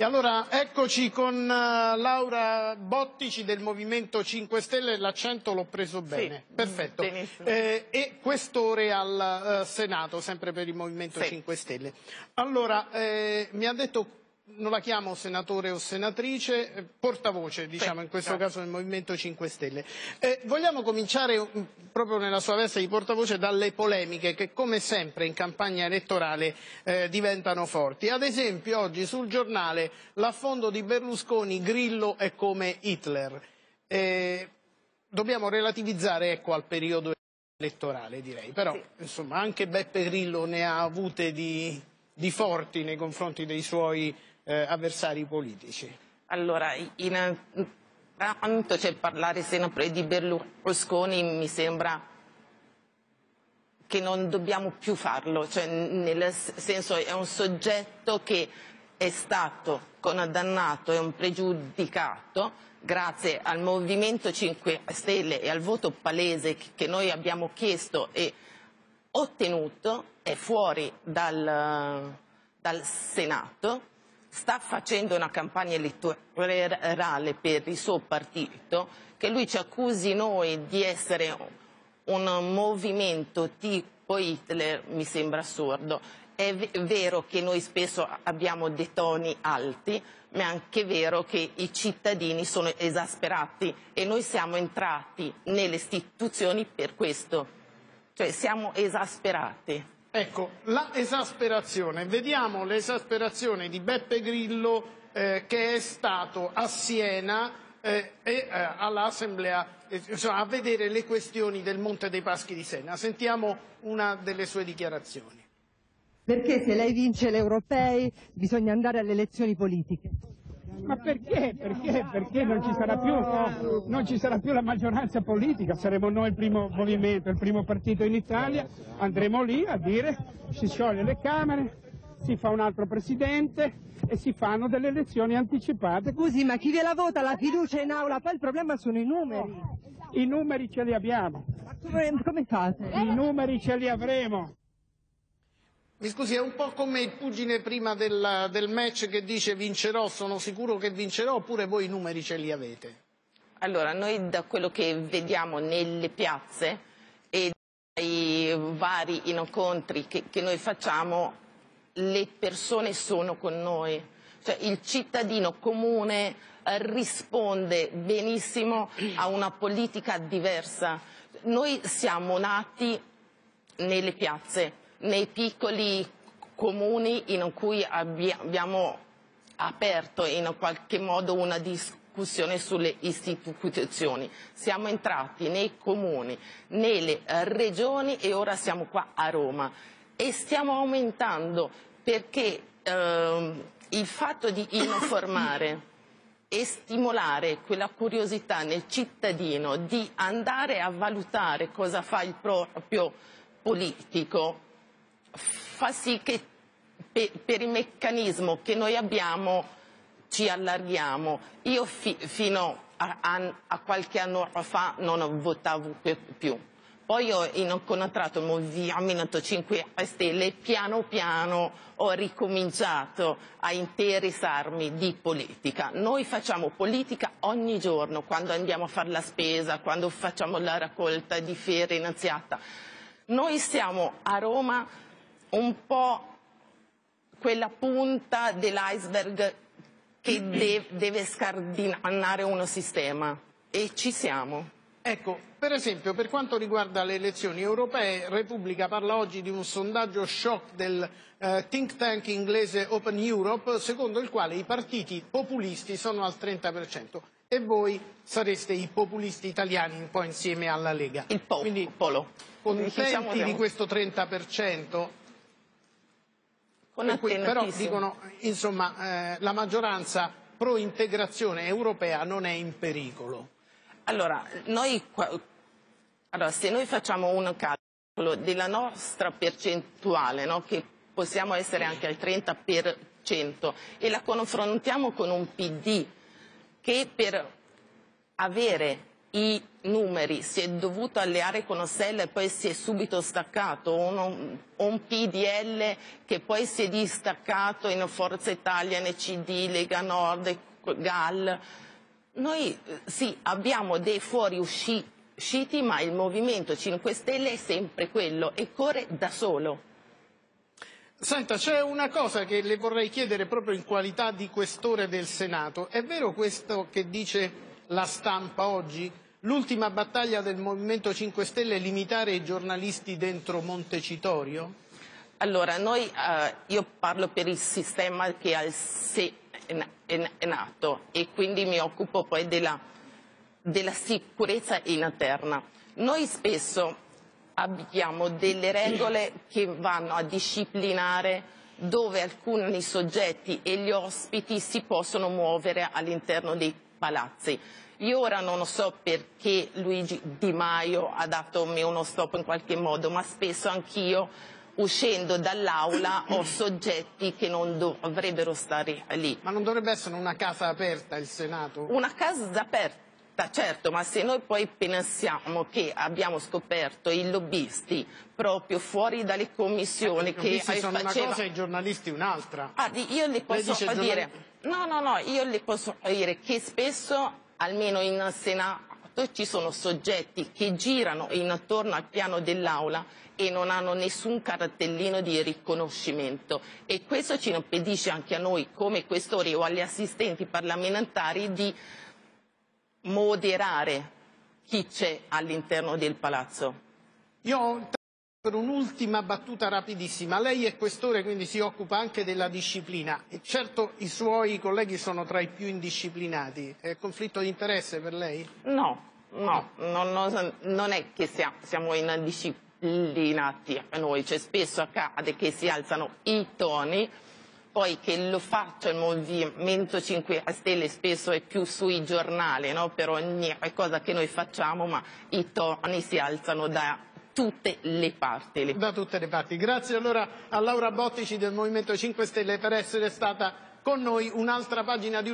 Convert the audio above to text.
E allora eccoci con uh, Laura Bottici del Movimento 5 Stelle, l'accento l'ho preso bene, sì, perfetto. Eh, e questore al uh, Senato, sempre per il Movimento sì. 5 Stelle. Allora, eh, mi ha detto non la chiamo senatore o senatrice, eh, portavoce diciamo in questo grazie. caso del Movimento 5 Stelle. Eh, vogliamo cominciare mm, proprio nella sua veste di portavoce dalle polemiche che come sempre in campagna elettorale eh, diventano forti. Ad esempio oggi sul giornale l'affondo di Berlusconi, Grillo è come Hitler. Eh, dobbiamo relativizzare ecco, al periodo elettorale direi, però sì. insomma anche Beppe Grillo ne ha avute di, di forti nei confronti dei suoi eh, avversari politici. Allora, intanto cioè, parlare sempre di Berlusconi mi sembra che non dobbiamo più farlo, cioè, nel senso è un soggetto che è stato condannato e un pregiudicato grazie al Movimento 5 Stelle e al voto palese che noi abbiamo chiesto e ottenuto, è fuori dal, dal Senato sta facendo una campagna elettorale per il suo partito, che lui ci accusi noi di essere un movimento tipo Hitler mi sembra assurdo. È vero che noi spesso abbiamo dei toni alti, ma è anche vero che i cittadini sono esasperati e noi siamo entrati nelle istituzioni per questo. Cioè siamo esasperati. Ecco, la esasperazione, vediamo l'esasperazione di Beppe Grillo eh, che è stato a Siena eh, e eh, all'Assemblea insomma, a vedere le questioni del Monte dei Paschi di Siena. Sentiamo una delle sue dichiarazioni. Perché se lei vince le europei bisogna andare alle elezioni politiche? Ma perché? Perché? Perché non ci sarà più, no, non ci sarà più la maggioranza politica, saremo noi il primo movimento, il primo partito in Italia, andremo lì a dire si scioglie le Camere, si fa un altro presidente e si fanno delle elezioni anticipate. Scusi, ma chi ve la vota la fiducia in aula? Poi il problema sono i numeri. I numeri ce li abbiamo. Ma come, come fate? I numeri ce li avremo. Mi scusi, è un po' come il pugile prima del, del, match che dice vincerò, sono sicuro che vincerò, oppure voi i numeri ce li avete? Allora, noi da quello che vediamo nelle piazze e dai vari incontri che, che noi facciamo, le persone sono con noi. Cioè, il cittadino comune risponde benissimo a una politica diversa. Noi siamo nati nelle piazze nei piccoli comuni in cui abbiamo aperto in qualche modo una discussione sulle istituzioni. Siamo entrati nei comuni, nelle regioni e ora siamo qua a Roma e stiamo aumentando perché eh, il fatto di informare e stimolare quella curiosità nel cittadino di andare a valutare cosa fa il proprio politico fa sì che per, per, il meccanismo che noi abbiamo ci allarghiamo. Io fi, fino a, a, a, qualche anno fa non votavo più. Poi ho incontrato il Movimento 5 Stelle e piano piano ho ricominciato a interessarmi di politica. Noi facciamo politica ogni giorno, quando andiamo a fare la spesa, quando facciamo la raccolta di ferie iniziata. Noi siamo a Roma un po' quella punta dell'iceberg che de deve scardinare uno sistema e ci siamo. Ecco, per esempio, per quanto riguarda le elezioni europee, Repubblica parla oggi di un sondaggio shock del eh, think tank inglese Open Europe, secondo il quale i partiti populisti sono al 30% e voi sareste i populisti italiani un po' insieme alla Lega. Il popolo. Quindi, contenti diciamo di questo 30%? Cui, però dicono, insomma, eh, la maggioranza pro integrazione europea non è in pericolo. Allora, noi, allora, se noi facciamo un calcolo della nostra percentuale, no, che possiamo essere anche al 30%, e la confrontiamo con un PD che per avere i numeri, si è dovuto alleare con Ossella e poi si è subito staccato, un, un PDL che poi si è distaccato in Forza Italia, NCD, Lega Nord, GAL. Noi eh, sì, abbiamo dei fuoriusciti, ma il Movimento 5 Stelle è sempre quello e corre da solo. Senta, c'è una cosa che le vorrei chiedere proprio in qualità di questore del Senato. È vero questo che dice la stampa oggi? L'ultima battaglia del Movimento 5 Stelle è limitare i giornalisti dentro Montecitorio? Allora, noi, eh, io parlo per il sistema che se è nato e quindi mi occupo poi della, della sicurezza interna. Noi spesso abbiamo delle regole che vanno a disciplinare dove alcuni soggetti e gli ospiti si possono muovere all'interno dei palazzi. Io ora non so perché Luigi Di Maio ha dato me uno stop in qualche modo, ma spesso anch'io uscendo dall'aula ho soggetti che non dovrebbero stare lì. Ma non dovrebbe essere una casa aperta il Senato? Una casa aperta, certo, ma se noi poi pensiamo che abbiamo scoperto i lobbisti proprio fuori dalle commissioni ecco, che sono faceva... una cosa e i giornalisti un'altra. Ah, io le posso dire... No, no, no, io le posso dire che spesso, almeno in Senato, ci sono soggetti che girano intorno al piano dell'aula e non hanno nessun cartellino di riconoscimento e questo ci impedisce anche a noi come questori o agli assistenti parlamentari di moderare chi c'è all'interno del palazzo. Io per un'ultima battuta rapidissima, lei è questore quindi si occupa anche della disciplina e certo i suoi colleghi sono tra i più indisciplinati, è conflitto di interesse per lei? No, no, non, non, non è che siamo in disciplina inclinati a noi, cioè spesso accade che si alzano i toni, poi che lo faccia il Movimento 5 Stelle spesso è più sui giornali, no? per ogni cosa che noi facciamo, ma i toni si alzano da tutte le parti. Da tutte le parti. Grazie allora a Laura Bottici del Movimento 5 Stelle per essere stata con noi un'altra pagina di